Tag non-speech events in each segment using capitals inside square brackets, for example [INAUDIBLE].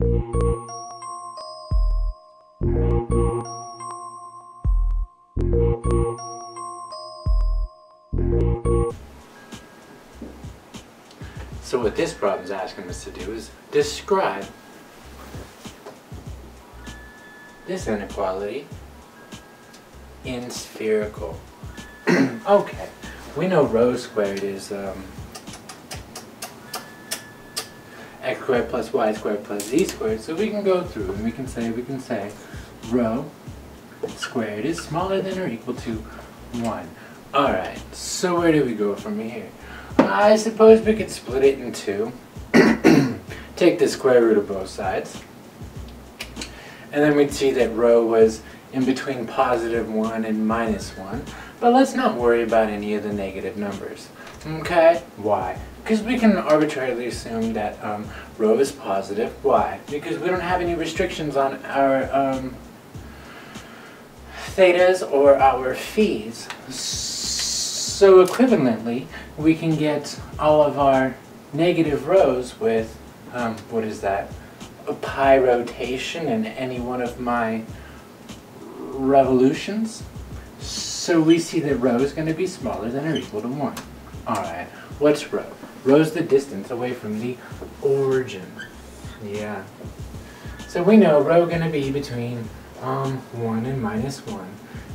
So what this problem is asking us to do is describe this inequality in spherical. [CLEARS THROAT] okay, we know rho squared is um, x squared plus y squared plus z squared, so we can go through and we can say, we can say rho squared is smaller than or equal to 1. Alright, so where do we go from here? I suppose we could split it in two. [CLEARS THROAT] Take the square root of both sides. And then we'd see that rho was in between positive 1 and minus 1. But let's not worry about any of the negative numbers. Okay? Why? Because we can arbitrarily assume that um, rho is positive. Why? Because we don't have any restrictions on our um, thetas or our phis. So equivalently, we can get all of our negative rhos with, um, what is that, a pi rotation in any one of my revolutions. So we see that rho is going to be smaller than or equal to 1. Alright, what's rho? Rho is the distance away from the origin. Yeah. So we know rho going to be between um, 1 and minus 1.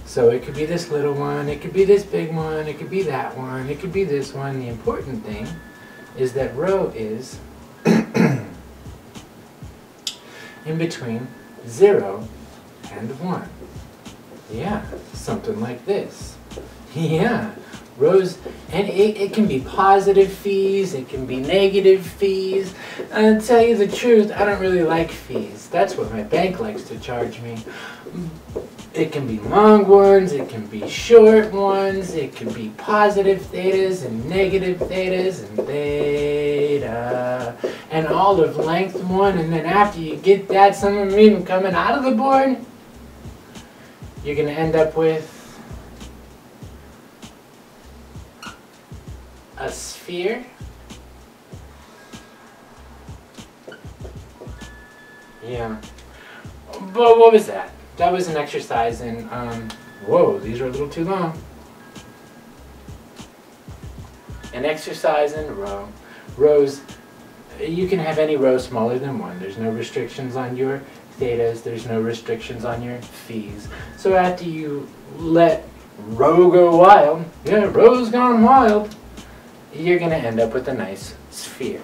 So it could be this little one, it could be this big one, it could be that one, it could be this one. The important thing is that rho is [COUGHS] in between 0 and 1. Yeah, something like this. Yeah, rhos, and it, it can be positive phis, it can be negative phis. And to tell you the truth, I don't really like fees. That's what my bank likes to charge me. It can be long ones, it can be short ones, it can be positive thetas and negative thetas and theta and all of length one and then after you get that, some of them even coming out of the board, you're going to end up with a sphere. Yeah. But what was that? that was an exercise in, um, whoa, these are a little too long. An exercise in rho. Rhos, you can have any rho smaller than one. There's no restrictions on your thetas. There's no restrictions on your phis. So after you let rho go wild, yeah, rho's gone wild, you're going to end up with a nice sphere.